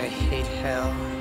I hate hell.